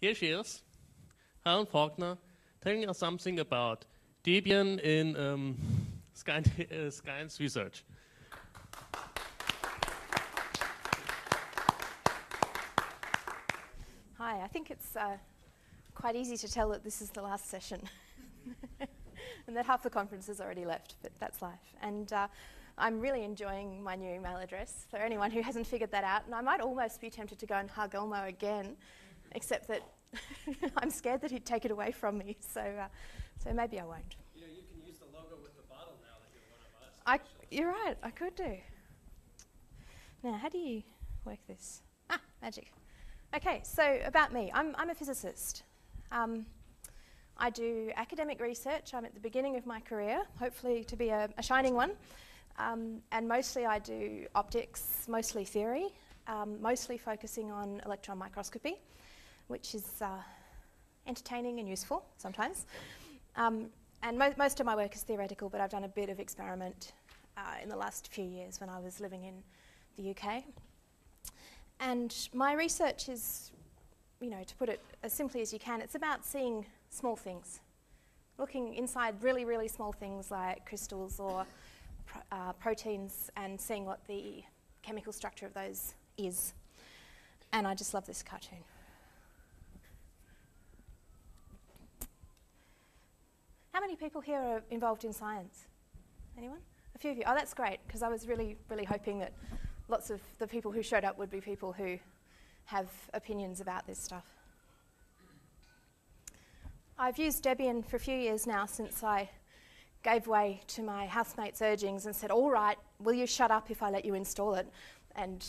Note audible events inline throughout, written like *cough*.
here she is, Helen Faulkner, telling us something about Debian in um, Science research. Hi, I think it's uh, quite easy to tell that this is the last session *laughs* and that half the conference has already left, but that's life. And uh, I'm really enjoying my new email address for anyone who hasn't figured that out. And I might almost be tempted to go and hug Elmo again, except that *laughs* I'm scared that he'd take it away from me. So, uh, so maybe I won't. You know, you can use the logo with the bottle now that you're one of us. I, you're right, I could do. Now, how do you work this? Ah, magic. Okay, so about me. I'm, I'm a physicist. Um, I do academic research. I'm at the beginning of my career, hopefully to be a, a shining one. Um, and mostly I do optics, mostly theory, um, mostly focusing on electron microscopy, which is uh, entertaining and useful sometimes. Um, and mo most of my work is theoretical, but I've done a bit of experiment uh, in the last few years when I was living in the UK. And my research is, you know, to put it as simply as you can, it's about seeing small things, looking inside really, really small things like crystals or uh, proteins and seeing what the chemical structure of those is. And I just love this cartoon. How many people here are involved in science? Anyone? A few of you. Oh, that's great, because I was really, really hoping that lots of the people who showed up would be people who have opinions about this stuff. I've used Debian for a few years now since I gave way to my housemate's urgings and said, all right, will you shut up if I let you install it? And,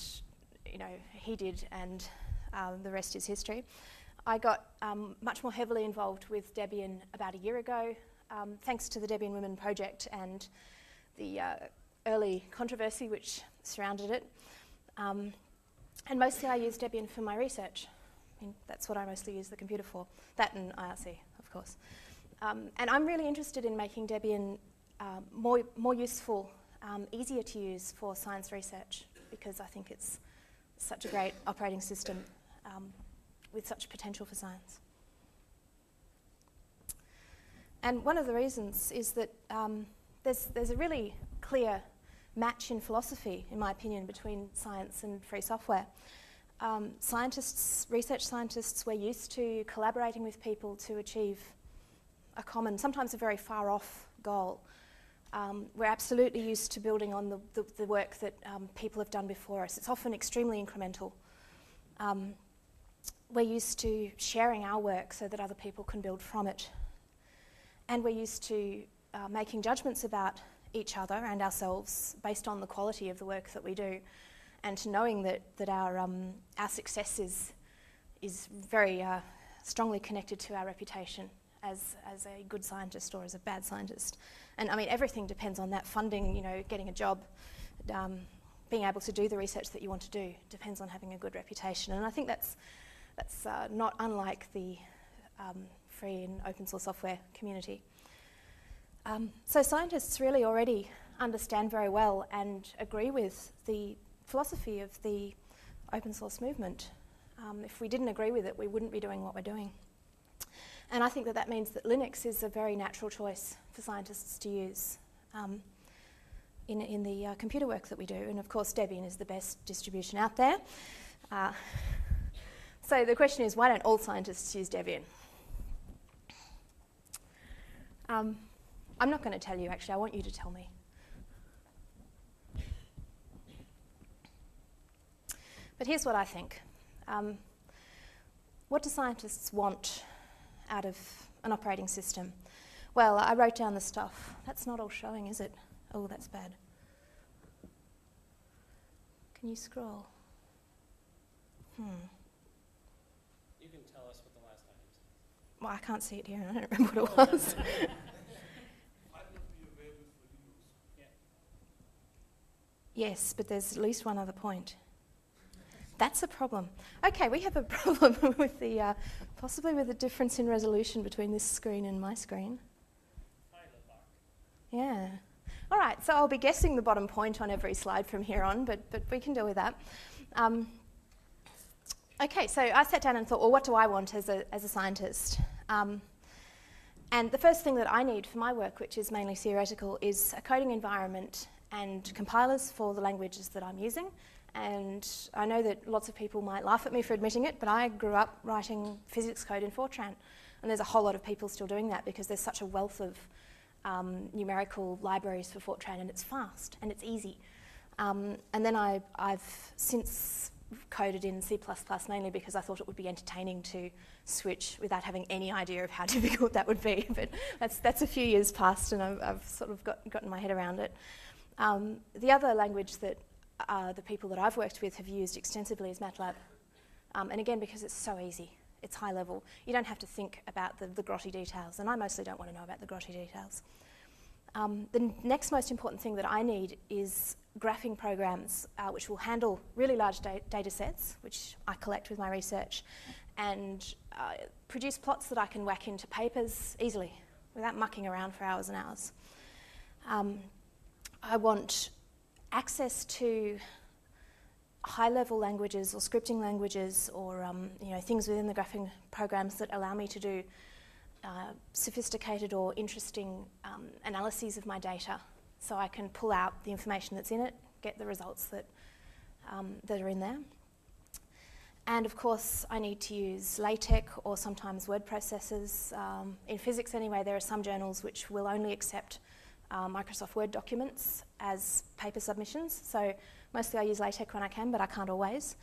you know, he did, and um, the rest is history. I got um, much more heavily involved with Debian about a year ago, um, thanks to the Debian Women Project and the uh, early controversy which surrounded it. Um, and mostly I use Debian for my research. I mean, that's what I mostly use the computer for. That and IRC, of course. Um, and I'm really interested in making Debian um, more, more useful, um, easier to use for science research because I think it's such a great operating system um, with such potential for science. And one of the reasons is that um, there's, there's a really clear match in philosophy, in my opinion, between science and free software. Um, scientists, research scientists, we're used to collaborating with people to achieve a common, sometimes a very far off goal. Um, we're absolutely used to building on the, the, the work that um, people have done before us. It's often extremely incremental. Um, we're used to sharing our work so that other people can build from it. And we're used to uh, making judgments about each other and ourselves based on the quality of the work that we do, and to knowing that, that our, um, our success is, is very uh, strongly connected to our reputation as, as a good scientist or as a bad scientist. And I mean, everything depends on that funding, you know, getting a job, um, being able to do the research that you want to do depends on having a good reputation. And I think that's, that's uh, not unlike the um, free and open source software community. Um, so scientists really already understand very well and agree with the philosophy of the open source movement. Um, if we didn't agree with it, we wouldn't be doing what we're doing. And I think that that means that Linux is a very natural choice for scientists to use um, in, in the uh, computer work that we do. And of course, Debian is the best distribution out there. Uh, *laughs* so the question is, why don't all scientists use Debian? Um, I'm not going to tell you, actually. I want you to tell me. But here's what I think. Um, what do scientists want out of an operating system? Well, I wrote down the stuff. That's not all showing, is it? Oh, that's bad. Can you scroll? Hmm. You can tell us what the last item is. Well, I can't see it here, and I don't remember what it was. *laughs* Yes, but there's at least one other point. That's a problem. Okay, we have a *laughs* problem with the, uh, possibly with the difference in resolution between this screen and my screen. Yeah. All right, so I'll be guessing the bottom point on every slide from here on, but, but we can deal with that. Um, Okay, so I sat down and thought, well, what do I want as a, as a scientist? Um, and the first thing that I need for my work, which is mainly theoretical, is a coding environment and compilers for the languages that I'm using. And I know that lots of people might laugh at me for admitting it, but I grew up writing physics code in Fortran. And there's a whole lot of people still doing that because there's such a wealth of um, numerical libraries for Fortran and it's fast and it's easy. Um, and then I, have since coded in C++ mainly because I thought it would be entertaining to switch without having any idea of how *laughs* difficult that would be. *laughs* But that's, that's a few years past and I've, I've sort of got, gotten my head around it. Um, the other language that uh, the people that I've worked with have used extensively is MATLAB. Um, and again, because it's so easy, it's high level. You don't have to think about the, the grotty details, and I mostly don't want to know about the grotty details. Um, the next most important thing that I need is graphing programs uh, which will handle really large da- data sets, which I collect with my research, and uh, produce plots that I can whack into papers easily without mucking around for hours and hours. Um, I want access to high level languages or scripting languages or um, you know, things within the graphing programs that allow me to do uh, sophisticated or interesting um, analyses of my data so I can pull out the information that's in it, get the results that, um, that are in there. And of course, I need to use LaTeX or sometimes word processors. Um, in physics, anyway, there are some journals which will only accept uh, Microsoft Word documents as paper submissions. So mostly I use LaTeX when I can, but I can't always.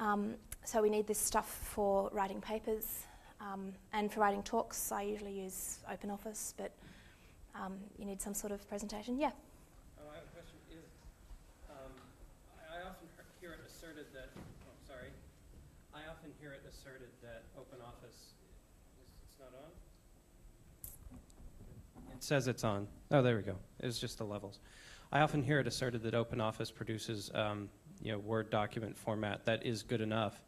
Um, so we need this stuff for writing papers. Um, and for writing talks, I usually use OpenOffice, but um, you need some sort of presentation. Yeah. Oh, I have a question. Is um, I often hear it asserted that. Oh, sorry. I often hear it asserted that OpenOffice. It's not on. It says it's on. Oh, there we go. It's just the levels. I often hear it asserted that OpenOffice produces, um, you know, Word document format that is good enough,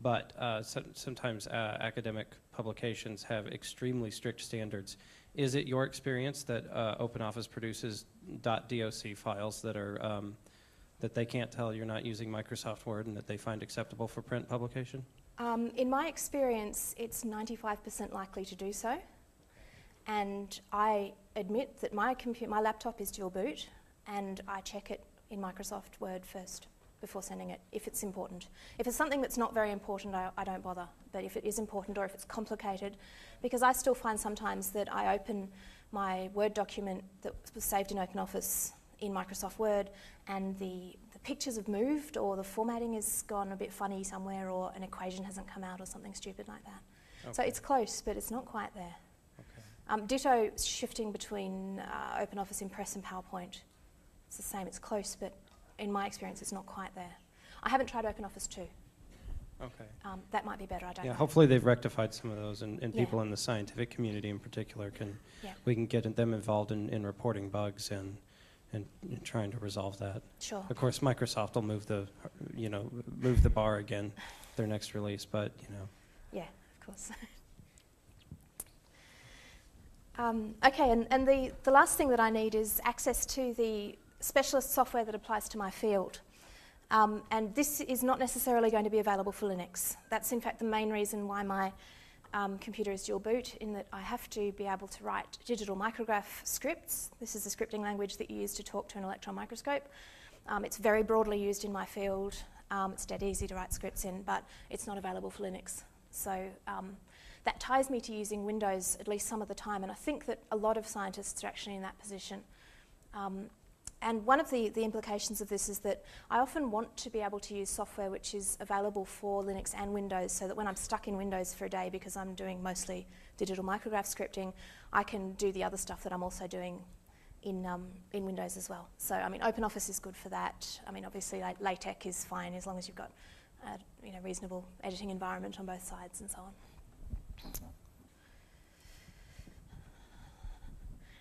but uh, so, sometimes uh, academic publications have extremely strict standards. Is it your experience that uh, OpenOffice produces .doc files that are um, that they can't tell you're not using Microsoft Word and that they find acceptable for print publication? Um, in my experience, it's 95% likely to do so. And I admit that my my laptop is dual boot, and I check it in Microsoft Word first before sending it if it's important. If it's something that's not very important, I, I, don't bother. But if it is important or if it's complicated, because I still find sometimes that I open my Word document that was saved in OpenOffice in Microsoft Word and the, the pictures have moved or the formatting has gone a bit funny somewhere or an equation hasn't come out or something stupid like that. Okay. So it's close, but it's not quite there. Okay. Um, ditto shifting between uh, OpenOffice Impress and PowerPoint. It's the same, it's close, but in my experience, it's not quite there. I haven't tried OpenOffice 2. Okay. Um, that might be better, I don't yeah, know. hopefully they've rectified some of those, and, and Yeah. people in the scientific community in particular can, Yeah. we can get them involved in, in reporting bugs and, and and trying to resolve that. Sure. Of course, Microsoft will move the, you know, move the bar again, their next release, but, you know, Yeah, of course. *laughs* um, okay, and, and the, the last thing that I need is access to the specialist software that applies to my field. Um, and this is not necessarily going to be available for Linux. That's in fact the main reason why my um, computer is dual boot, in that I have to be able to write digital micrograph scripts. This is the scripting language that you use to talk to an electron microscope. Um, it's very broadly used in my field. Um, it's dead easy to write scripts in, but it's not available for Linux. So um, that ties me to using Windows at least some of the time, and I think that a lot of scientists are actually in that position. Um, and one of the, the implications of this is that I often want to be able to use software which is available for Linux and Windows so that when I'm stuck in Windows for a day because I'm doing mostly digital micrograph scripting, I can do the other stuff that I'm also doing in, um, in Windows as well. So, I mean, OpenOffice is good for that. I mean, obviously, like, LaTeX is fine as long as you've got a you know, reasonable editing environment on both sides and so on.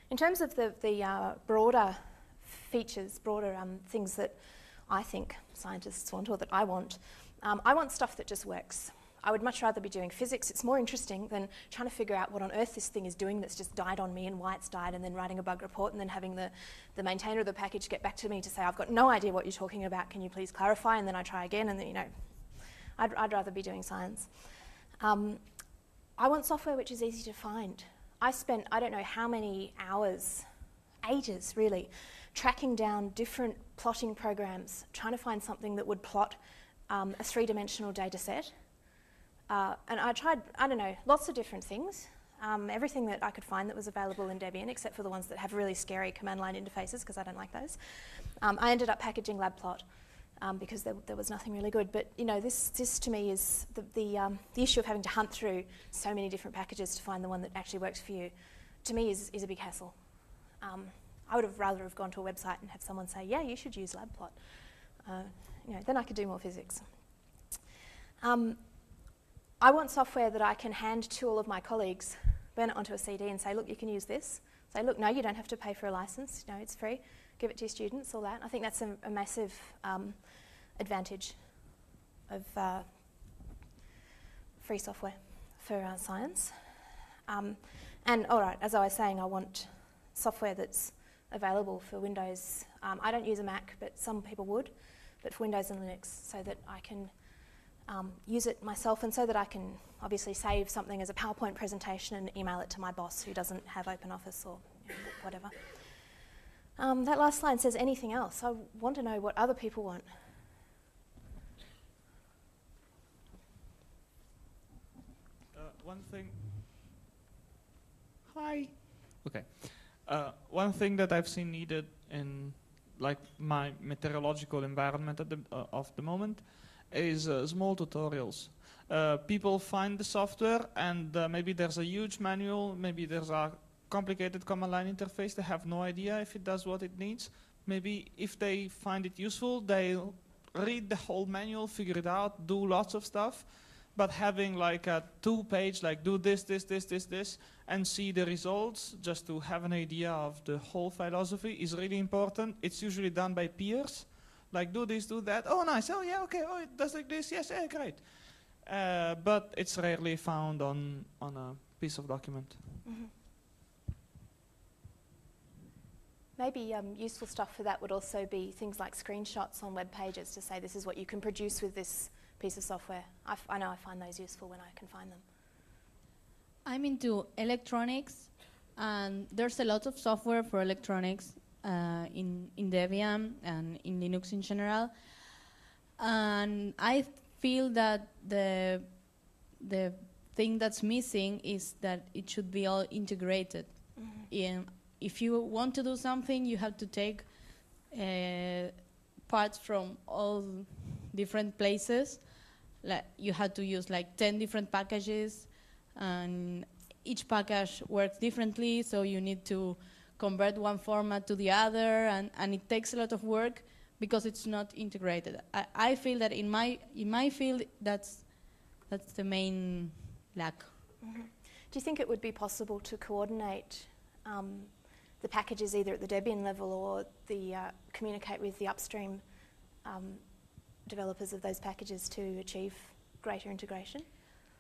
In terms of the, the uh, broader features, broader um, things that I think scientists want or that I want. Um, I want stuff that just works. I would much rather be doing physics. It's more interesting than trying to figure out what on earth this thing is doing that's just died on me and why it's died, and then writing a bug report and then having the, the maintainer of the package get back to me to say, I've got no idea what you're talking about, can you please clarify? And then I try again, and then, you know, I'd, I'd rather be doing science. Um, I want software which is easy to find. I spent, I don't know how many hours, ages really, tracking down different plotting programs, trying to find something that would plot um, a three dimensional data set. Uh, and I tried, I don't know, lots of different things. Um, everything that I could find that was available in Debian, except for the ones that have really scary command line interfaces, because I don't like those. Um, I ended up packaging LabPlot um, because there, there, was nothing really good. But you know, this, this to me is the, the, um, the, issue of having to hunt through so many different packages to find the one that actually works for you. To me, is, is a big hassle. Um, I would have rather have gone to a website and have someone say, "Yeah, you should use LabPlot." Uh, you know, then I could do more physics. Um, I want software that I can hand to all of my colleagues, burn it onto a CD, and say, "Look, you can use this." Say, "Look, no, you don't have to pay for a license. No, it's free." give it to your students, all that. I think that's a, a massive um, advantage of uh, free software for uh, science. Um, and all right, as I was saying, I want software that's available for Windows. Um, I don't use a Mac, but some people would, but for Windows and Linux, so that I can um, use it myself and so that I can obviously save something as a PowerPoint presentation and email it to my boss who doesn't have OpenOffice or you know, whatever. Um, that last line says anything else. I want to know what other people want. Uh, one thing. Hi. Okay. Uh, one thing that I've seen needed in like my meteorological environment at the, uh, of the moment is uh, small tutorials. Uh, people find the software and uh, maybe there's a huge manual, maybe there's a complicated command line interface, they have no idea if it does what it needs. Maybe if they find it useful, they'll read the whole manual, figure it out, do lots of stuff. But having like a two page, like do this, this, this, this, this, and see the results, just to have an idea of the whole philosophy is really important. It's usually done by peers. Like do this, do that. Oh, nice. Oh, yeah, okay. Oh, it does like this. Yes, yeah, great. Uh, but it's rarely found on, on a piece of document. Mm -hmm. Maybe um, useful stuff for that would also be things like screenshots on web pages to say this is what you can produce with this piece of software. I, know I find those useful when I can find them. I'm into electronics, and there's a lot of software for electronics uh, in, in Debian and in Linux in general. And I feel that the, the thing that's missing is that it should be all integrated. Mm -hmm. in, if you want to do something, you have to take uh, parts from all different places. Like you have to use like 10 different packages, and each package works differently, so you need to convert one format to the other, and, and it takes a lot of work because it's not integrated. I, I feel that in my, in my field, that's, that's the main lack. Mm -hmm. Do you think it would be possible to coordinate um, the packages either at the Debian level or the uh, communicate with the upstream um, developers of those packages to achieve greater integration?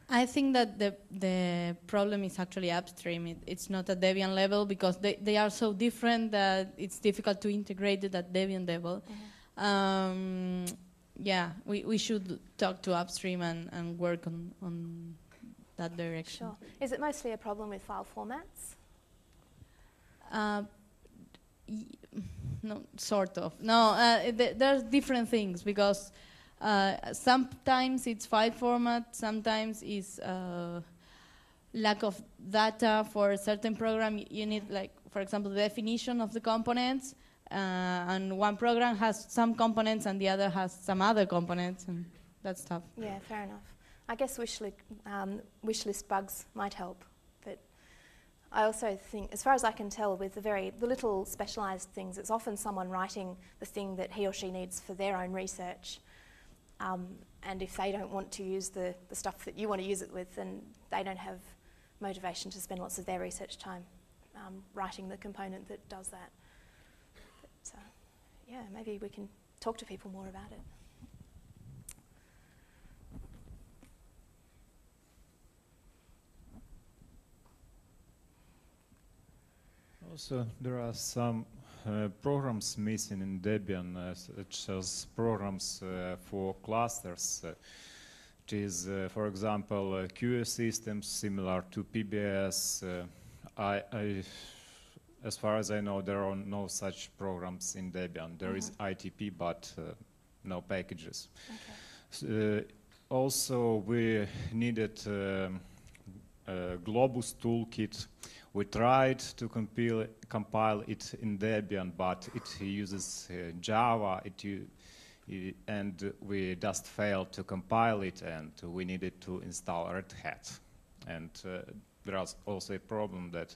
I think that the the problem is actually upstream. It, it's not at Debian level because they, they are so different that it's difficult to integrate it at Debian level. Mm-hmm. Um, yeah, we, we should talk to upstream and, and work on, on that direction. Sure. Is it mostly a problem with file formats? Uh, no, sort of. No, uh, th there's different things because uh, sometimes it's file format, sometimes it's uh, lack of data for a certain program. You need, like, for example, the definition of the components, uh, and one program has some components and the other has some other components, and that stuff. Yeah, fair enough. I guess wish, li um, wish list bugs might help. I also think, as far as I can tell, with the very the little specialised things, it's often someone writing the thing that he or she needs for their own research. Um, and if they don't want to use the, the stuff that you want to use it with, then they don't have motivation to spend lots of their research time um, writing the component that does that. But, uh, yeah, maybe we can talk to people more about it. Also, there are some uh, programs missing in Debian, uh, such as programs uh, for clusters. Uh, it is, uh, for example, uh, systems similar to PBS. Uh, I, I, as far as I know, there are no such programs in Debian. There mm -hmm. is mm-hmm. ITP, but uh, no packages. Okay. So, also, we needed um, Globus toolkit. We tried to compile, compile it in Debian, but it uses uh, Java. It, and we just failed to compile it, and we needed to install Red Hat. And uh, there was also a problem that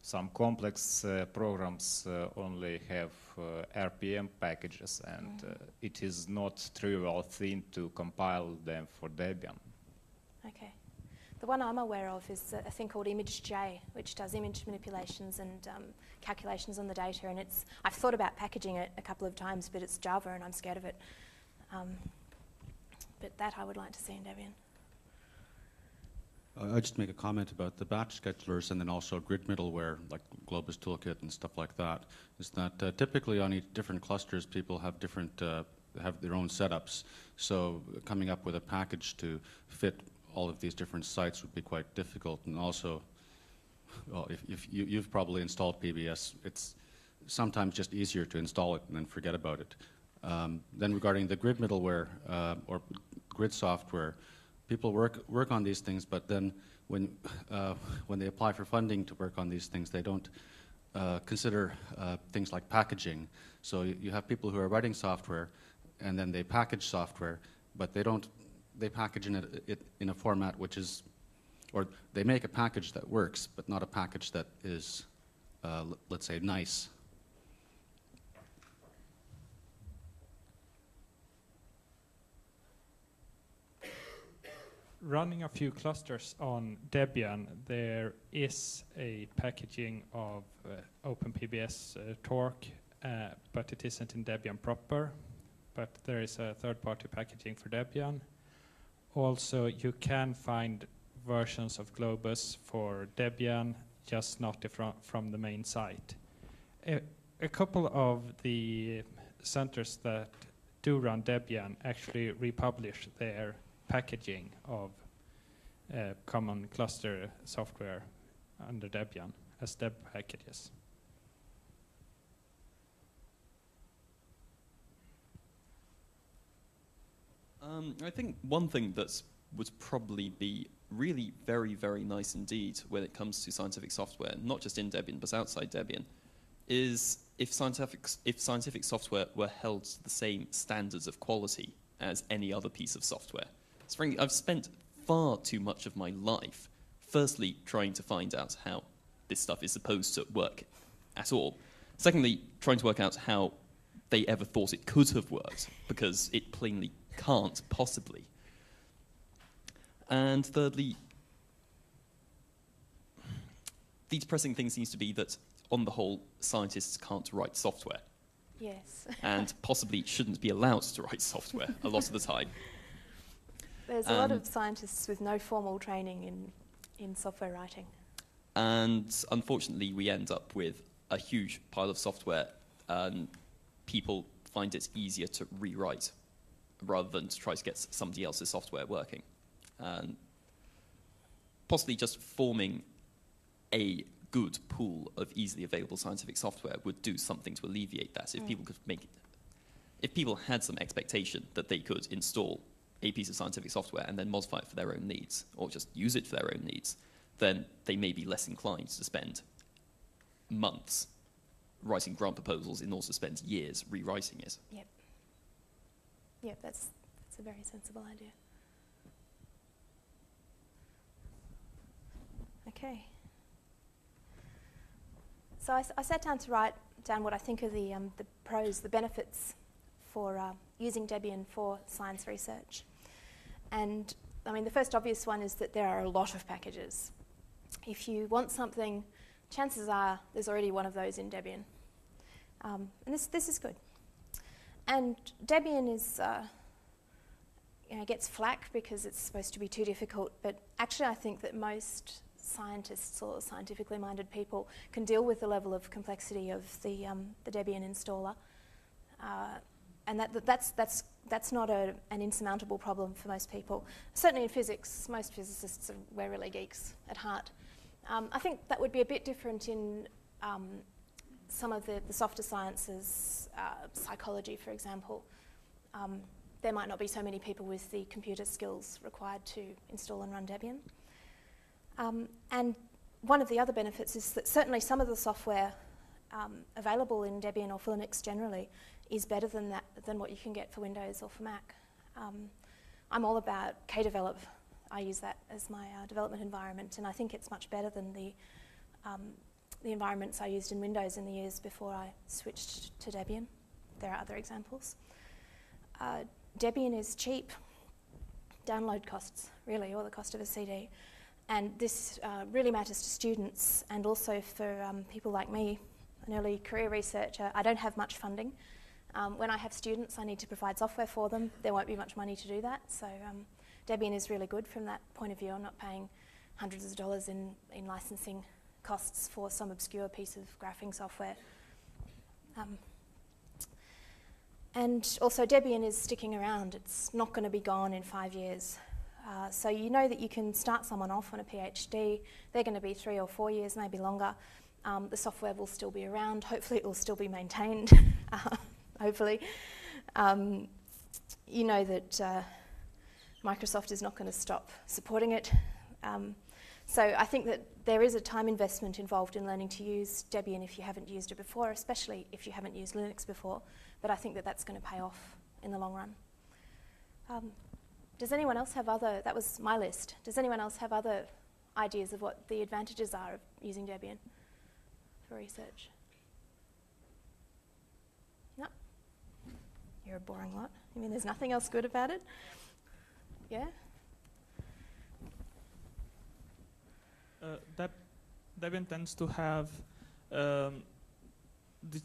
some complex uh, programs uh, only have uh, RPM packages, and it is not trivial thing to compile them for Debian. The one I'm aware of is a thing called ImageJ, which does image manipulations and um, calculations on the data. And it's I've thought about packaging it a couple of times, but it's Java, and I'm scared of it. Um, but that I would like to see in Debian. I'd just make a comment about the batch schedulers and then also grid middleware like Globus Toolkit and stuff like that. Is that uh, typically on each different clusters, people have different uh, have their own setups. So coming up with a package to fit all of these different sites would be quite difficult. And also, well, if, if you, you've probably installed PBS, it's sometimes just easier to install it and then forget about it. Um, then regarding the grid middleware uh, or grid software, people work work on these things, but then when uh, when they apply for funding to work on these things, they don't uh, consider uh, things like packaging. So you, have people who are writing software, and then they package software, but they don't they package in it, it in a format which is, or they make a package that works, but not a package that is, uh, let's say, nice. running a few clusters on Debian, there is a packaging of uh, OpenPBS uh, Torque, uh, but it isn't in Debian proper. But there is a third-party packaging for Debian. Also, you can find versions of Globus for Debian, just not from, from the main site. A, a couple of the centers that do run Debian actually republish their packaging of uh, common cluster software under Debian as deb packages. Um, I think one thing that would probably be really very, very nice indeed when it comes to scientific software, not just in Debian, but outside Debian, is if scientific, if scientific software were held to the same standards of quality as any other piece of software. So frankly, I've spent far too much of my life, firstly, trying to find out how this stuff is supposed to work at all. Secondly, trying to work out how they ever thought it could have worked, because it plainly can't possibly. And thirdly, the depressing thing seems to be that, on the whole, scientists can't write software. Yes. *laughs* and possibly shouldn't be allowed to write software a lot of the time. There's a lot of scientists with no formal training in, in software writing. And unfortunately, we end up with a huge pile of software, and people find it easier to rewrite rather than to try to get somebody else's software working. And possibly just forming a good pool of easily available scientific software would do something to alleviate that. If mm. people could make, it, if people had some expectation that they could install a piece of scientific software and then modify it for their own needs, or just use it for their own needs, then they may be less inclined to spend months writing grant proposals in order to spend years rewriting it. Yep. Yep, that's, that's a very sensible idea. Okay. So I, I, sat down to write down what I think are the, um, the pros, the benefits for uh, using Debian for science research. And I mean, the first obvious one is that there are a lot of packages. If you want something, chances are there's already one of those in Debian. Um, and this, this is good. And Debian is, uh, you know, gets flack because it's supposed to be too difficult, but actually I think that most scientists or scientifically minded people can deal with the level of complexity of the, um, the Debian installer. Uh, and that, that's, that's that's not a, an insurmountable problem for most people. Certainly in physics, most physicists are, we're really geeks at heart. Um, I think that would be a bit different in um, some of the, the softer sciences, uh, psychology, for example. Um, there might not be so many people with the computer skills required to install and run Debian. Um, and one of the other benefits is that certainly some of the software um, available in Debian or for Linux generally is better than that than what you can get for Windows or for Mac. Um, I'm all about kdevelop. I use that as my uh, development environment, and I think it's much better than the um, the environments I used in Windows in the years before I switched to Debian. There are other examples. Uh, Debian is cheap. Download costs, really, or the cost of a CD. And this uh, really matters to students and also for um, people like me, an early career researcher. I don't have much funding. Um, when I have students, I need to provide software for them. There won't be much money to do that. So um, Debian is really good from that point of view. I'm not paying hundreds of dollars in, in licensing costs for some obscure piece of graphing software. Um, and also Debian is sticking around. It's not going to be gone in five years. Uh, so you know that you can start someone off on a PhD. They're going to be three or four years, maybe longer. Um, the software will still be around. Hopefully, it will still be maintained. *laughs* uh, hopefully, um, you know that uh, Microsoft is not going to stop supporting it. Um, so I think that there is a time investment involved in learning to use Debian if you haven't used it before, especially if you haven't used Linux before. But I think that that's going to pay off in the long run. Um, does anyone else have other, that was my list, does anyone else have other ideas of what the advantages are of using Debian for research? No? You're a boring lot. You mean there's nothing else good about it? Yeah? Uh, Deb Debian tends to have um, the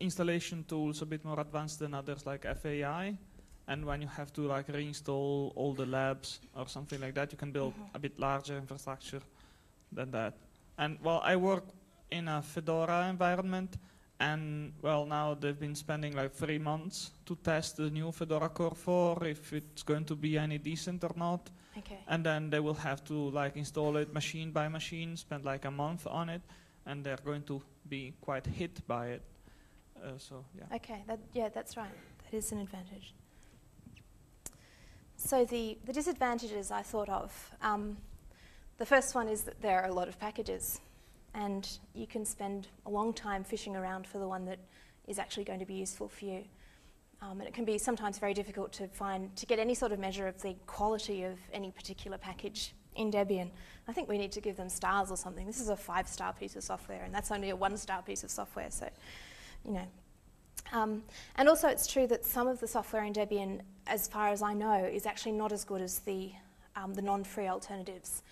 installation tools a bit more advanced than others like FAI and when you have to like reinstall all the labs or something like that, you can build mm-hmm. a bit larger infrastructure than that. And well, I work in a Fedora environment, and well, now they've been spending like three months to test the new Fedora Core 4 if it's going to be any decent or not. Okay. And then they will have to like install it machine by machine, spend like a month on it, and they're going to be quite hit by it. Uh, so yeah. Okay. That, yeah, that's right. That is an advantage. So the, the disadvantages I thought of, um, the first one is that there are a lot of packages and you can spend a long time fishing around for the one that is actually going to be useful for you. Um, and it can be sometimes very difficult to find, to get any sort of measure of the quality of any particular package in Debian. I think we need to give them stars or something. This is a five star piece of software and that's only a one star piece of software. So, you know, um, and also, it's true that some of the software in Debian, as far as I know, is actually not as good as the, um, the non free alternatives.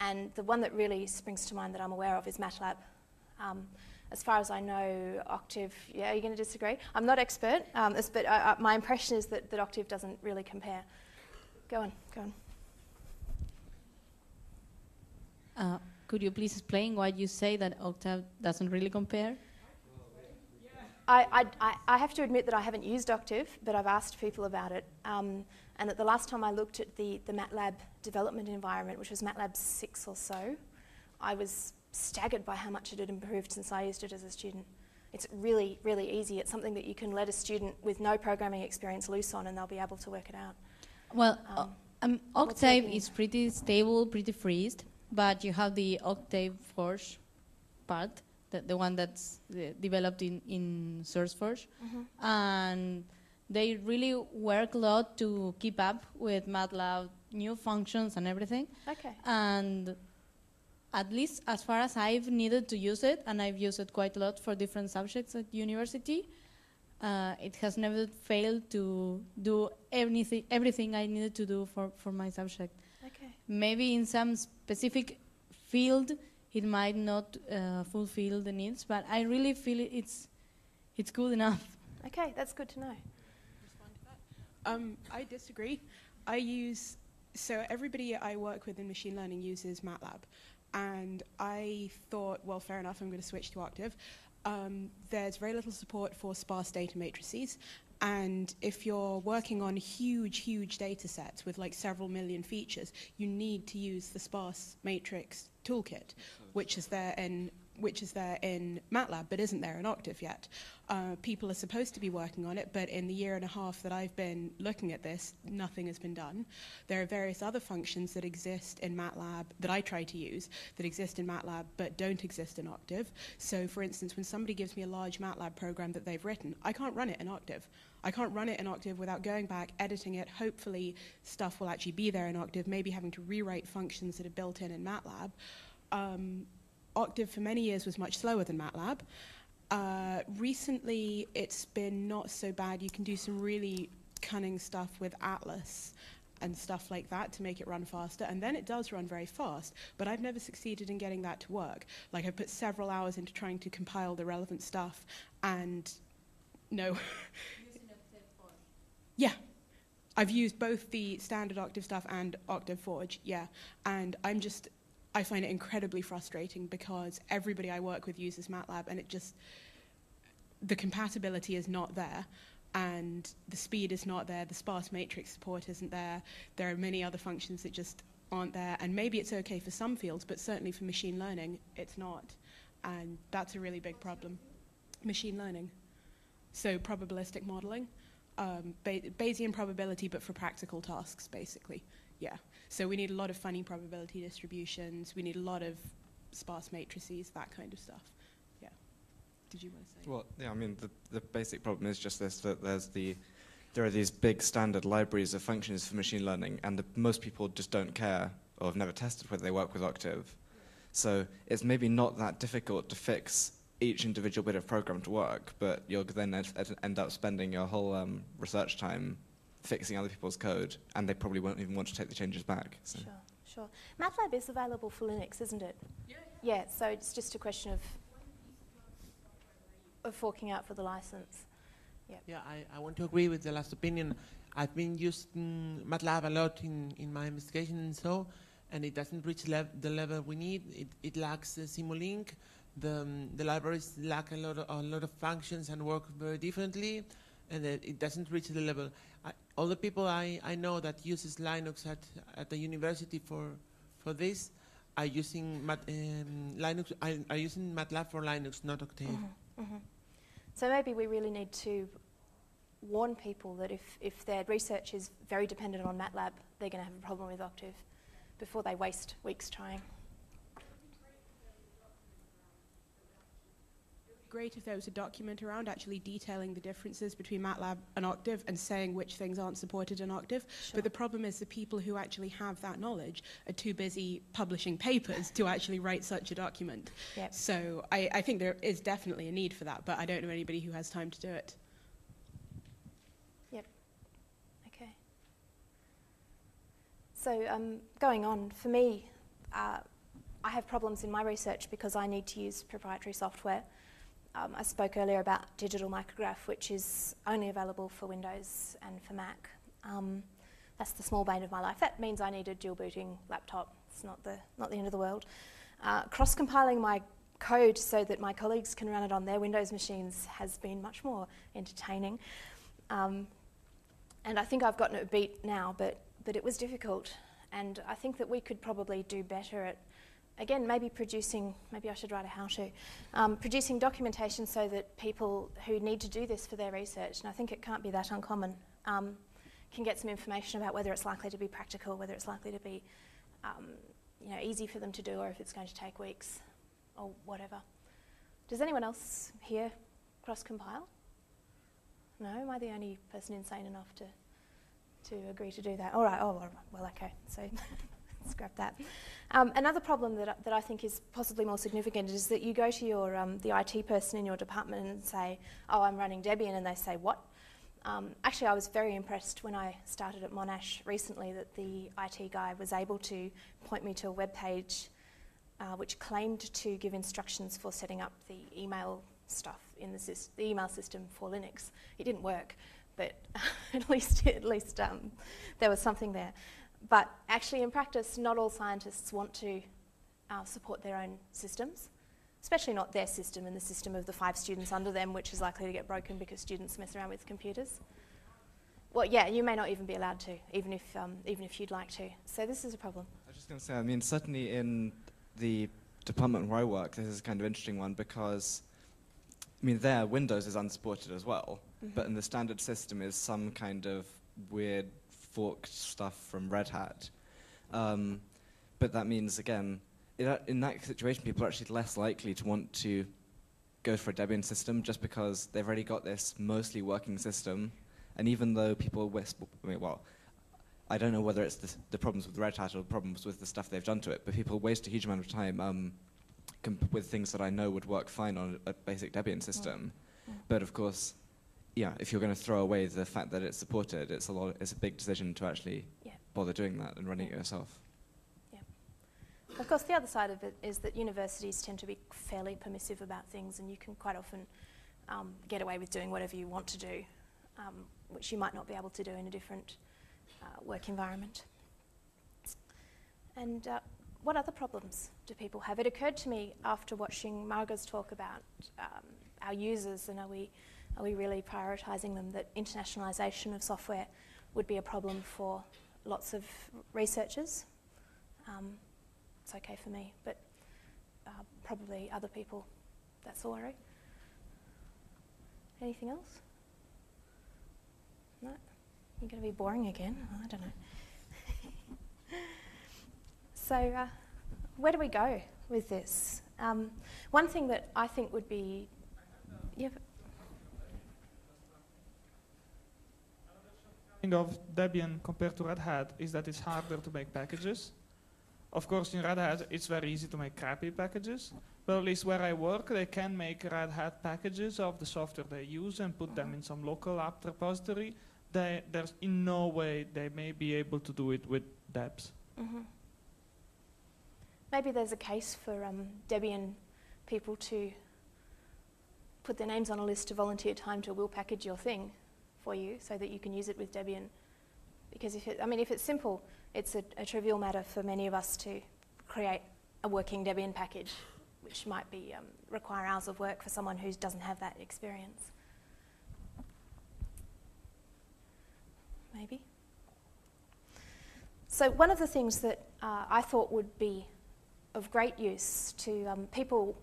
And the one that really springs to mind that I'm aware of is MATLAB. Um, as far as I know, Octave, yeah, are you going to disagree? I'm not expert, um, but uh, my impression is that, that Octave doesn't really compare. Go on, go on. Uh, could you please explain why you say that Octave doesn't really compare? I, I, I, have to admit that I haven't used Octave, but I've asked people about it. Um, and at the last time I looked at the, the MATLAB development environment, which was MATLAB 6 or so, I was staggered by how much it had improved since I used it as a student. It's really, really easy. It's something that you can let a student with no programming experience loose on and they'll be able to work it out. Well, um, um, Octave is pretty stable, pretty freezed, but you have the Octave Forge part the, the one that's uh, developed in, in SourceForge. Mm-hmm. And they really work a lot to keep up with MATLAB new functions and everything. Okay. And at least as far as I've needed to use it, and I've used it quite a lot for different subjects at university, uh, it has never failed to do everything, everything I needed to do for, for my subject. Okay. Maybe in some specific field, it might not uh, fulfill the needs, but I really feel it's it's good enough. Okay, that's good to know. Um, I disagree. I use so everybody I work with in machine learning uses MATLAB, and I thought, well, fair enough, I'm going to switch to Octave. Um, there's very little support for sparse data matrices, And if you're working on huge, huge data sets with like several million features, you need to use the sparse matrix toolkit, which is there in which is there in MATLAB but isn't there in Octave yet. Uh, people are supposed to be working on it, but in the year and a half that I've been looking at this, nothing has been done. There are various other functions that exist in MATLAB that I try to use that exist in MATLAB but don't exist in Octave. So, for instance, when somebody gives me a large MATLAB program that they've written, I can't run it in Octave. I can't run it in Octave without going back, editing it. Hopefully, stuff will actually be there in Octave, maybe having to rewrite functions that are built in in MATLAB. Um, Octave for many years was much slower than MATLAB. Uh, recently, it's been not so bad. You can do some really cunning stuff with Atlas and stuff like that to make it run faster, and then it does run very fast. But I've never succeeded in getting that to work. Like I've put several hours into trying to compile the relevant stuff, and no. *laughs* yeah, I've used both the standard Octave stuff and Octave Forge. Yeah, and I'm just I find it incredibly frustrating because everybody I work with uses MATLAB and it just, the compatibility is not there and the speed is not there, the sparse matrix support isn't there, there are many other functions that just aren't there, and maybe it's okay for some fields, but certainly for machine learning, it's not. And that's a really big problem. Machine learning. So probabilistic modeling, um, ba Bayesian probability, but for practical tasks, basically. Yeah. So we need a lot of funny probability distributions. We need a lot of sparse matrices, that kind of stuff. Yeah. Did you want to say? Well, yeah. I mean, the the basic problem is just this: that there's the there are these big standard libraries of functions for machine learning, and the, most people just don't care or have never tested whether they work with Octave. So it's maybe not that difficult to fix each individual bit of program to work, but you'll then end up spending your whole um, research time fixing other people's code, and they probably won't even want to take the changes back. So. Sure, sure. MATLAB is available for Linux, isn't it? Yeah. Yeah, so it's just a question of, of forking out for the license. Yeah, yeah I, I want to agree with the last opinion. I've been using MATLAB a lot in, in my investigation and so, and it doesn't reach lev the level we need. It, it lacks uh, Simulink. The, um, the libraries lack a lot, of, a lot of functions and work very differently, and it, it doesn't reach the level all the people I, I know that uses Linux at, at the university for, for this are using Mat, um, Linux, are, are, using MATLAB for Linux, not Octave. Mm -hmm, mm -hmm. So maybe we really need to warn people that if, if their research is very dependent on MATLAB, they're going to have a problem with Octave before they waste weeks trying. Great if there was a document around actually detailing the differences between MATLAB and Octave and saying which things aren't supported in Octave. Sure. But the problem is the people who actually have that knowledge are too busy publishing papers to actually write such a document. Yep. So I, I think there is definitely a need for that, but I don't know anybody who has time to do it. Yep. Okay. So um, going on, for me, uh, I have problems in my research because I need to use proprietary software um, I spoke earlier about digital micrograph, which is only available for Windows and for Mac. Um, that's the small bane of my life. That means I need a dual booting laptop. It's not the, not the end of the world. Uh, cross compiling my code so that my colleagues can run it on their Windows machines has been much more entertaining. Um, and I think I've gotten it beat now, but, but it was difficult. And I think that we could probably do better at again, maybe producing, maybe I should write a how to, um, producing documentation so that people who need to do this for their research, and I think it can't be that uncommon, um, can get some information about whether it's likely to be practical, whether it's likely to be um, you know, easy for them to do, or if it's going to take weeks, or whatever. Does anyone else here cross-compile? No? Am I the only person insane enough to, to agree to do that? All right, oh, well, okay, so *laughs* scrap that. Um, another problem that, that I think is possibly more significant is that you go to your, um, the IT person in your department and say, oh, I'm running Debian, and they say, what? Um, actually, I was very impressed when I started at Monash recently that the IT guy was able to point me to a web page uh, which claimed to give instructions for setting up the email stuff in the, the email system for Linux. It didn't work, but *laughs* at least, at least um, there was something there. But actually, in practice, not all scientists want to uh, support their own systems. especially not their system and the system of the five students under them, which is likely to get broken because students mess around with computers. Well, yeah, you may not even be allowed to, even if, um, even if you'd like to. So this is a problem. I was just going to say, I mean, certainly in the department where I work, this is a kind of interesting one because, I mean, there Windows is unsupported as well, Mhm. but in the standard system is some kind of weird forked stuff from Red Hat. Um, but that means, again, in that, in that situation, people are actually less likely to want to go for a Debian system just because they've already got this mostly working system. And even though people, whisper, I mean, well, I don't know whether it's the, the problems with Red Hat or the problems with the stuff they've done to it, but people waste a huge amount of time um, with things that I know would work fine on a, a basic Debian system. Mm. But of course, yeah, if you're going to throw away the fact that it's supported, it's a lot. It's a big decision to actually Yeah. bother doing that and running Yeah. it yourself. Yeah. Of course, the other side of it is that universities tend to be fairly permissive about things, and you can quite often um, get away with doing whatever you want to do, um, which you might not be able to do in a different uh, work environment. And uh, what other problems do people have? It occurred to me after watching Marga's talk about um, our users and are we, are we really prioritising them that internationalisation of software would be a problem for lots of researchers. Um, it's okay for me, but uh, probably other people, that's all right. Anything else? No? You're going to be boring again? I don't know. *laughs* so, uh, where do we go with this? Um, one thing that I think would be. Kind of Debian compared to Red Hat is that it's harder to make packages. Of course, in Red Hat, it's very easy to make crappy packages. But at least where I work, they can make Red Hat packages of the software they use and put them in some local apt repository. They, there's in no way they may be able to do it with Debs. Mhm. Maybe there's a case for um, Debian people to put their names on a list to volunteer time to will package your thing for you so that you can use it with Debian. Because if it, I mean, if it's simple, it's a, a trivial matter for many of us to create a working Debian package, which might be um, require hours of work for someone who doesn't have that experience. Maybe. So one of the things that uh, I thought would be of great use to um, people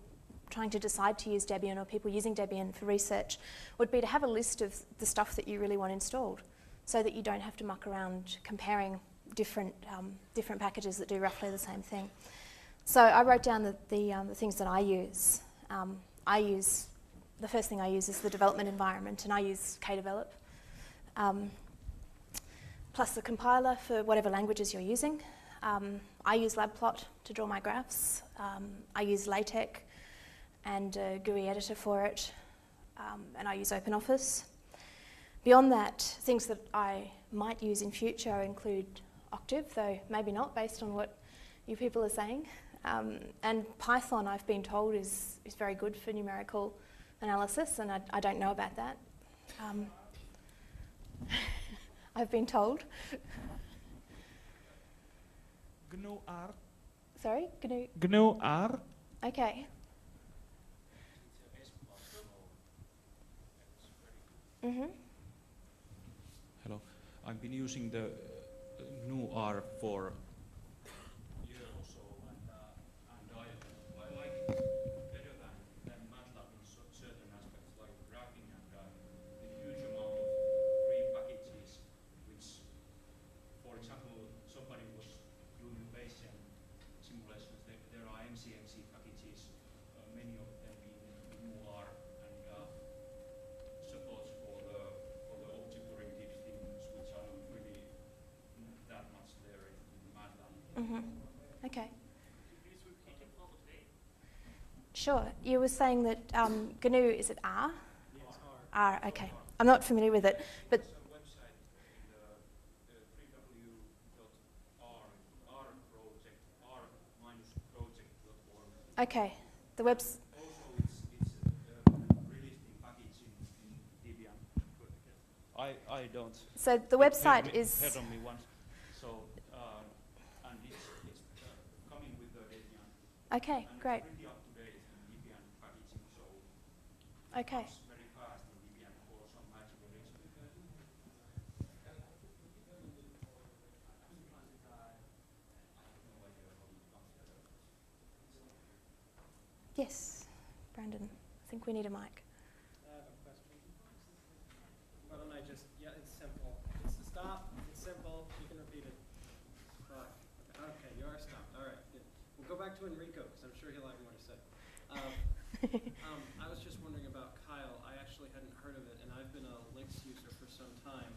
trying to decide to use Debian or people using Debian for research would be to have a list of the stuff that you really want installed so that you don't have to muck around comparing different, um, different packages that do roughly the same thing. So I wrote down the, the, um, the things that I use. Um, I use, the first thing I use is the development environment and I use kdevelop. Um, plus the compiler for whatever languages you're using. Um, I use LabPlot to draw my graphs. Um, I use LaTeX and a GUI editor for it, um, and I use OpenOffice. Beyond that, things that I might use in future include Octave, though maybe not based on what you people are saying. Um, and Python, I've been told, is, is very good for numerical analysis, and I, I don't know about that. Um, *laughs* I've been told. GNU R. Sorry, GNU. GNU R. Okay. Mhm. Hello. I've been using the uh, GNU R for a year or so, and, uh, and I, I like it better than, than MATLAB in cer- certain aspects, like graphing and uh, the huge amount of free packages, which, for example, somebody was doing Bayesian simulations. There, there are MCMC packages, uh, many of them in GNU R, and uh, supports for the for the object-oriented things which are not really not that much there in MATLAB. Mhm. Okay. Sure. You were saying that um, GNU is it R? R. Okay. I'm not familiar with it, but okay. The webs. I, I don't. So the It website hurt me- is- hurt on me once. So uh, and it's, it's uh, coming with the Debian. Okay, and great. It's pretty up to date in Debian Okay. very fast in Debian for some magical reason. Yes, Brandon. I think we need a mic. I have a question. Why don't I just, yeah, it's simple. It's a stop, it's simple, you can repeat it. Okay, you are stopped, all right. good. We'll go back to Enrico, because I'm sure he'll have more to say. Um, um, I was just wondering about Kile. I actually hadn't heard of it, and I've been a LyX user for some time.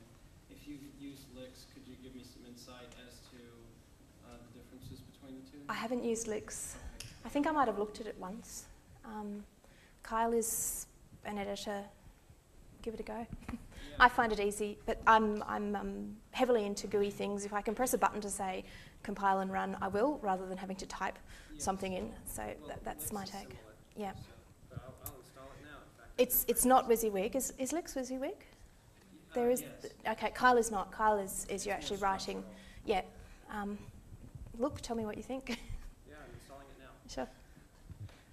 If you've used LyX, could you give me some insight as to uh, the differences between the two? I haven't used LyX. I think I might have looked at it once. Um, Kile is an editor. Give it a go. I find it easy, but I'm, I'm um, heavily into GUI things. If I can press a button to say compile and run, I will, rather than having to type something in. So that, that's my take. Yeah. But I'll, I'll install it now. In fact, It's, it's not WYSIWYG. Is, is LyX WYSIWYG? There is. Okay, Kile is not. Kile is, is you're actually writing. Yeah. Um, look, tell me what you think. *laughs* Yeah, I'm installing it now. sure.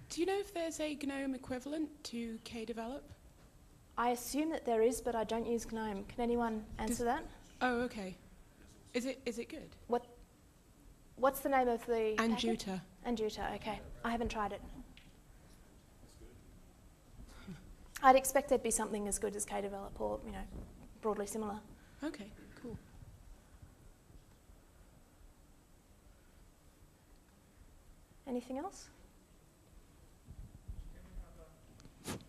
Do you know if there's a GNOME equivalent to kdevelop? I assume that there is, but I don't use GNOME. Can anyone answer that? Oh, okay. Is it is it good? What? What's the name of the? package? Anjuta. Anjuta. Okay, I haven't tried it. I'd expect there'd be something as good as KDevelop or you know, broadly similar. Okay, cool. Anything else?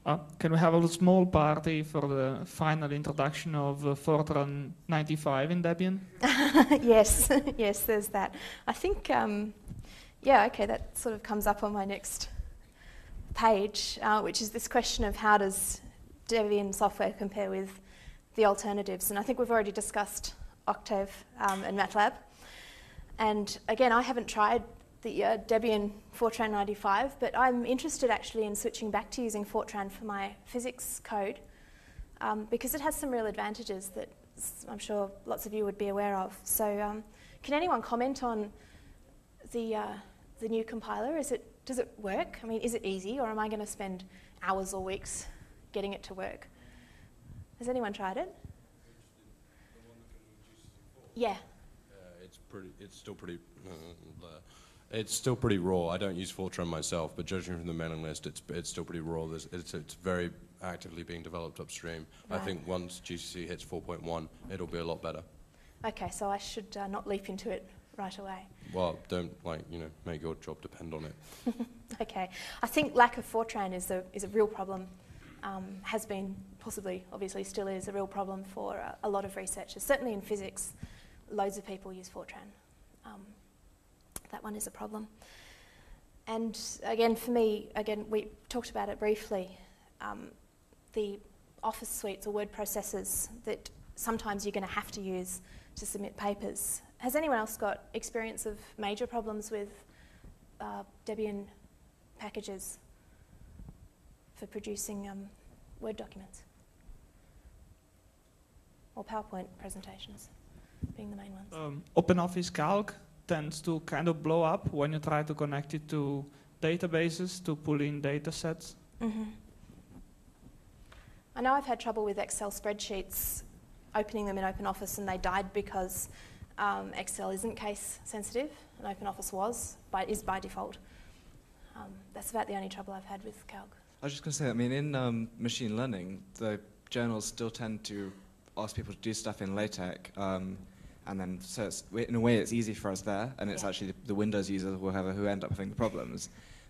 Uh, can we have a small party for the final introduction of uh, Fortran 95 in Debian? *laughs* yes, *laughs* yes, there's that. I think, um, yeah, okay, that sort of comes up on my next page, uh, which is this question of how does Debian software compare with the alternatives. And I think we've already discussed Octave um, and MATLAB. And again, I haven't tried the uh, Debian Fortran 95, but I'm interested actually in switching back to using Fortran for my physics code um, because it has some real advantages that I'm sure lots of you would be aware of. So, um, can anyone comment on the uh, the new compiler? Is it does it work? I mean, is it easy, or am I going to spend hours or weeks getting it to work? Has anyone tried it? Yeah. Uh, it's pretty. It's still pretty. Uh, it's still pretty raw. I don't use Fortran myself, but judging from the mailing list, it's it's still pretty raw. There's, it's it's very actively being developed upstream. I think once GCC hits 4.1, it'll be a lot better. Okay, so I should uh, not leap into it right away. Well, don't like you know make your job depend on it. *laughs* Okay, I think lack of Fortran is a is a real problem. Um, has been possibly, obviously, still is a real problem for uh, a lot of researchers. Certainly in physics, loads of people use Fortran. Um, that one is a problem. And again, for me, again, we talked about it briefly. Um, the Office suites or word processors that sometimes you're going to have to use to submit papers. Has anyone else got experience of major problems with uh, Debian packages for producing um, Word documents or PowerPoint presentations being the main ones? Um, OpenOffice Calc tends to kind of blow up when you try to connect it to databases to pull in data sets. hmm I know I've had trouble with Excel spreadsheets, opening them in open office and they died because um, Excel isn't case sensitive, and open office was, by, is by default. Um, that's about the only trouble I've had with Calc. I was just going to say, I mean, in um, machine learning, the journals still tend to ask people to do stuff in LaTeX, um, and then so it's, in a way it's easy for us there, and it's Yeah. actually the, the Windows users or whoever who end up having the problems.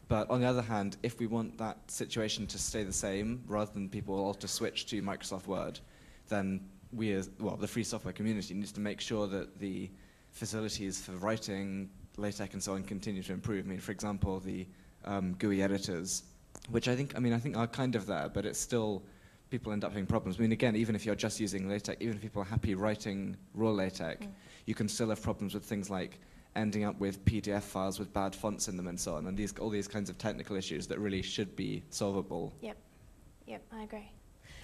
But on the other hand, if we want that situation to stay the same, rather than people all to switch to Microsoft Word, then we as, well, the free software community needs to make sure that the facilities for writing LaTeX and so on continue to improve. I mean, for example, the um, GUI editors, which I think, I mean, I think are kind of there, but it's still, people end up having problems. I mean, again, even if you're just using LaTeX, even if people are happy writing raw LaTeX, Mm. you can still have problems with things like ending up with PDF files with bad fonts in them and so on, and these, all these kinds of technical issues that really should be solvable. Yep, yep, I agree.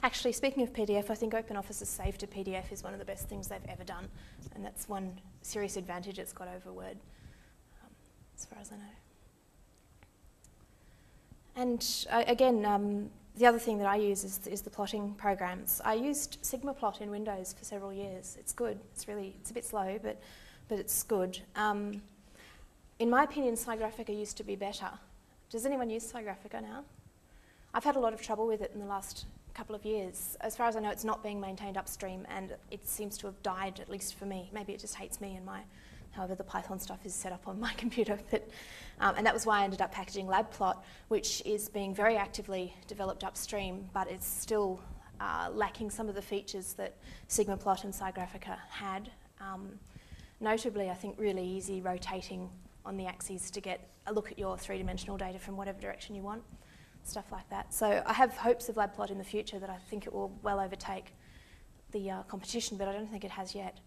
Actually, speaking of PDF, I think OpenOffice's save to PDF is one of the best things they've ever done, and that's one serious advantage it's got over Word, um, as far as I know. And uh, again, um, the other thing that I use is, is the plotting programs. I used SigmaPlot in Windows for several years. It's good. It's really it's a bit slow, but but it's good. Um, in my opinion, SciGraphica used to be better. Does anyone use SciGraphica now? I've had a lot of trouble with it in the last couple of years. As far as I know, it's not being maintained upstream, and it seems to have died, at least for me. Maybe it just hates me and my, however the Python stuff is set up on my *laughs* computer. But, um, and that was why I ended up packaging LabPlot, which is being very actively developed upstream, but it's still uh, lacking some of the features that SigmaPlot and SciGraphica had. Um, notably, I think really easy rotating on the axes to get a look at your three-dimensional data from whatever direction you want, stuff like that. So I have hopes of LabPlot in the future that I think it will well overtake the uh, competition, but I don't think it has yet.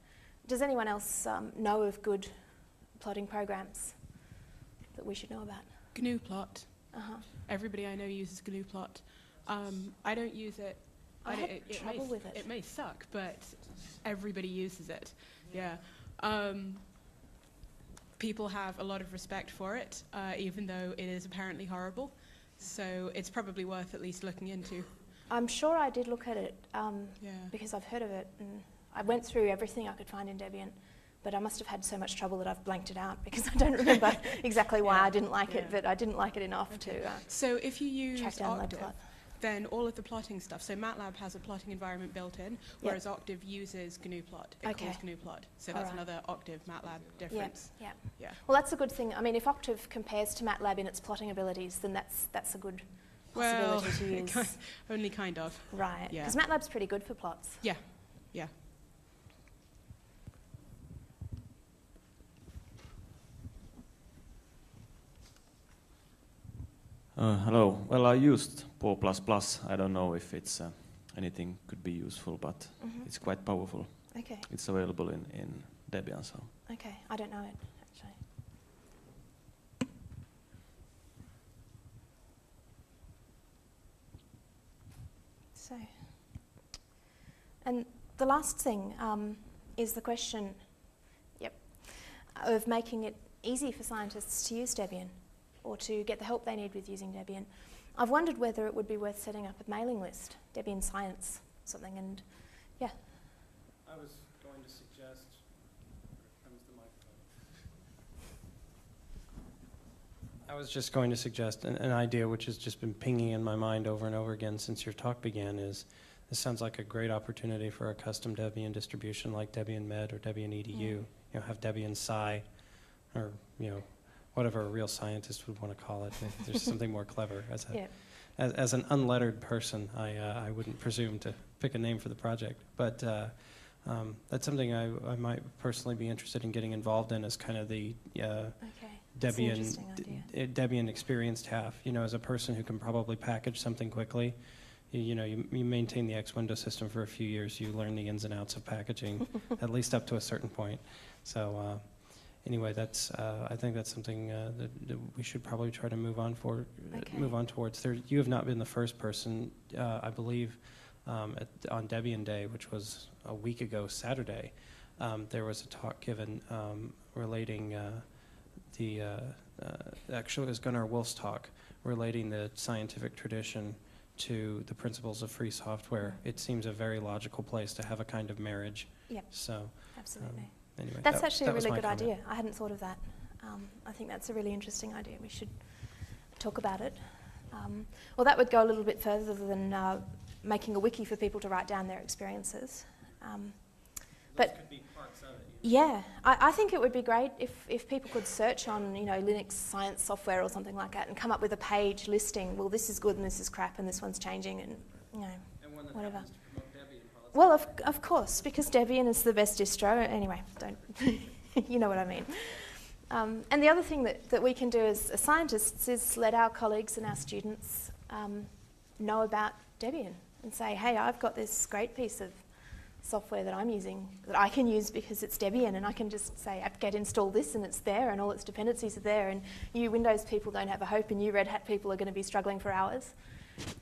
Does anyone else um, know of good plotting programs that we should know about? GNUplot. Uh-huh. Everybody I know uses GNUplot. Um, I don't use it. I had it, it trouble may, with it. It may suck, but everybody uses it. Yeah. Um, people have a lot of respect for it, uh, even though it is apparently horrible. So it's probably worth at least looking into. I'm sure I did look at it um, Yeah. because I've heard of it, and I went through everything I could find in Debian, but I must have had so much trouble that I've blanked it out because I don't remember *laughs* exactly why I didn't like it, but I didn't like it enough to. Uh, So if you use track down Octave. Then all of the plotting stuff. So MATLAB has a plotting environment built in, whereas Octave uses GNUplot. It Okay. calls GNUplot. So All that's right. another Octave MATLAB difference. yeah. Yeah. Well, that's a good thing. I mean, if Octave compares to MATLAB in its plotting abilities, then that's that's a good Well, possibility to *laughs* use. only kind of. Right. Yeah. Because MATLAB's pretty good for plots. Yeah. Yeah. Uh, hello. Well, I used Poor++. I don't know if it's uh, anything could be useful, but Mhm. it's quite powerful. Okay. It's available in, in Debian, so. Okay, I don't know it actually. So, and the last thing um, is the question, yep, of making it easy for scientists to use Debian or to get the help they need with using Debian. I've wondered whether it would be worth setting up a mailing list, Debian Science, something, and yeah. I was going to suggest. Comes the microphone. I was just going to suggest an, an idea which has just been pinging in my mind over and over again since your talk began is this sounds like a great opportunity for a custom Debian distribution like Debian Med or Debian EDU. Mm. You know, have Debian Sci or, you know, whatever a real scientist would want to call it. There's *laughs* something more clever. As, a, Yeah. as, as an unlettered person, I, uh, I wouldn't presume to pick a name for the project. But uh, um, that's something I, I might personally be interested in getting involved in as kind of the uh, Okay, Debian, d- uh, Debian experienced half. You know, as a person who can probably package something quickly, you, you know, you, you maintain the X window system for a few years, you learn the ins and outs of packaging, *laughs* at least up to a certain point. So uh, anyway, that's uh, I think that's something uh, that, that we should probably try to move on for, Okay. move on towards. There, you have not been the first person, uh, I believe, um, at, on Debian Day, which was a week ago Saturday. Um, there was a talk given um, relating uh, the uh, uh, actually it was Gunnar Wolf's talk relating the scientific tradition to the principles of free software. It seems a very logical place to have a kind of marriage. Yep. So Absolutely. Anyway, That's that- actually that a really good comment. idea. I hadn't thought of that. Um, I think that's a really interesting idea. We should talk about it. Um, well, that would go a little bit further than uh, making a wiki for people to write down their experiences. Um, but yeah, I, I think it would be great if, if people could search on, you know, Linux science software or something like that and come up with a page listing, well, this is good and this is crap and this one's changing and, you know, whatever. Well, of, of course, because Debian is the best distro. Anyway, don't, *laughs* you know what I mean. Um, and the other thing that, that we can do as, scientists is let our colleagues and our students um, know about Debian and say, hey, I've got this great piece of software that I'm using that I can use because it's Debian, and I can just say apt-get install this, and it's there, and all its dependencies are there, and you Windows people don't have a hope, and you Red Hat people are going to be struggling for hours.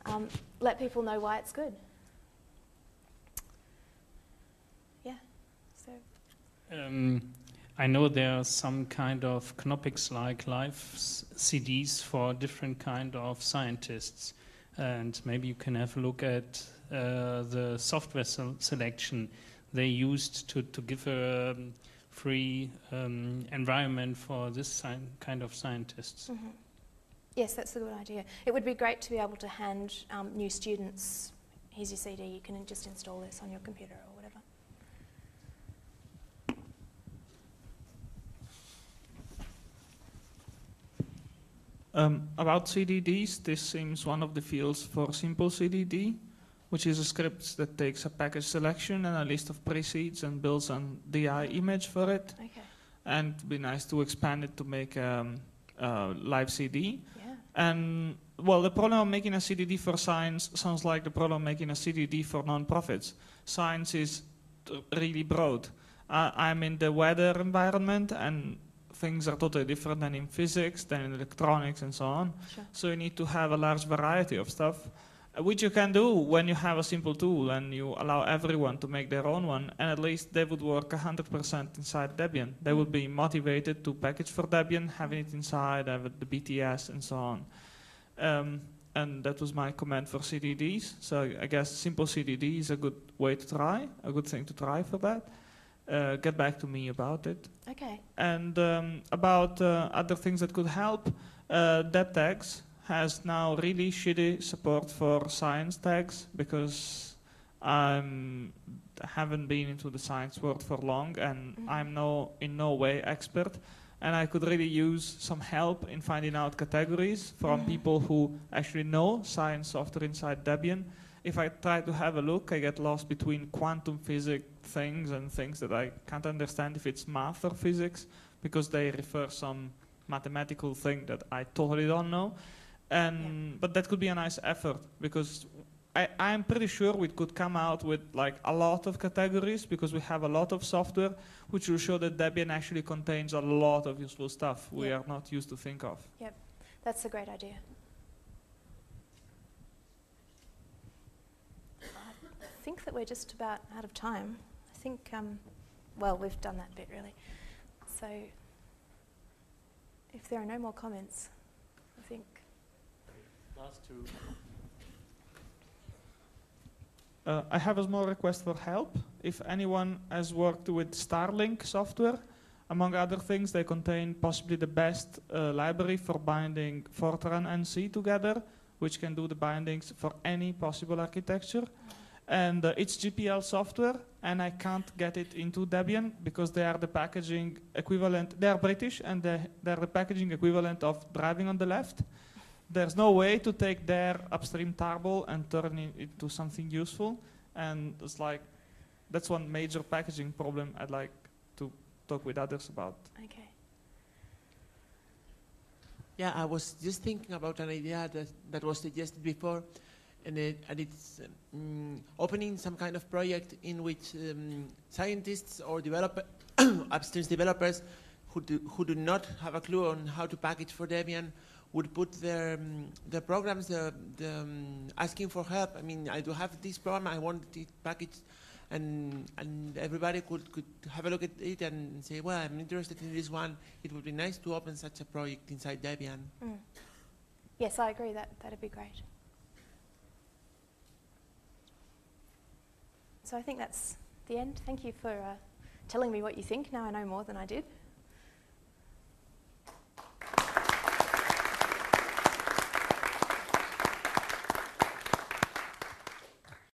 Um, let people know why it's good. Yeah. So. Um, I know there are some kind of Knoppix-like live CDs for different kind of scientists. and maybe you can have a look at uh, the software sel- selection they used to, to give a um, free um, environment for this kind of scientists. Mhm. Yes, that's a good idea. It would be great to be able to hand um, new students, here's your CD, you can just install this on your computer or whatever. Um, about CDDs, this seems one of the fields for simple CDD, which is a script that takes a package selection and a list of presets and builds an DI image for it. Okay. And it'd be nice to expand it to make um, a live CD. Yeah. And well, the problem of making a CDD for science sounds like the problem of making a CDD for non-profits. Science is really broad. Uh, I'm in the weather environment, and things are totally different than in physics, than in electronics, and so on. Sure. So you need to have a large variety of stuff, uh, which you can do when you have a simple tool and you allow everyone to make their own one, and at least they would work 100% inside Debian. They would be motivated to package for Debian, having it inside, have the BTS, and so on. Um, and that was my comment for CDDs. So I guess simple CDD is a good way to try, a good thing to try for that. Uh, get back to me about it. Okay. And um, about uh, other things that could help, uh, has now really shitty support for science tags because I haven't been into the science world for long and I'm no in no way expert. And I could really use some help in finding out categories from Mhm. people who actually know science software inside Debian. If I try to have a look, I get lost between quantum physics things and things that I can't understand if it's math or physics because they refer some mathematical thing that I totally don't know. And but that could be a nice effort because I, I'm pretty sure we could come out with like a lot of categories because we have a lot of software which will show that Debian actually contains a lot of useful stuff we Yeah. are not used to think of. Yep, that's a great idea. I think that we're just about out of time. I think, um, well, we've done that bit really. So, if there are no more comments, I think. Last two. Uh, I have a small request for help. If anyone has worked with Starlink software, among other things, they contain possibly the best uh, library for binding Fortran and C together, which can do the bindings for any possible architecture. And uh, it's GPL software, and I can't get it into Debian because they are the packaging equivalent. They are British, and they, they're the packaging equivalent of driving on the left. There's no way to take their upstream tarball and turn it into something useful. And it's like, that's one major packaging problem I'd like to talk with others about. Okay. Yeah, I was just thinking about an idea that, that was suggested before, and, it, and it's um, opening some kind of project in which um, scientists or developer *coughs* upstream developers who do, who do not have a clue on how to package for Debian would put their um, their programs the, the, um, asking for help. I mean, I do have this program, I want it packaged, and and everybody could, could have a look at it and say, well, I'm interested in this one. It would be nice to open such a project inside Debian. Mm. Yes, I agree. That that'd be great. So I think that's the end. Thank you for uh, telling me what you think. Now I know more than I did.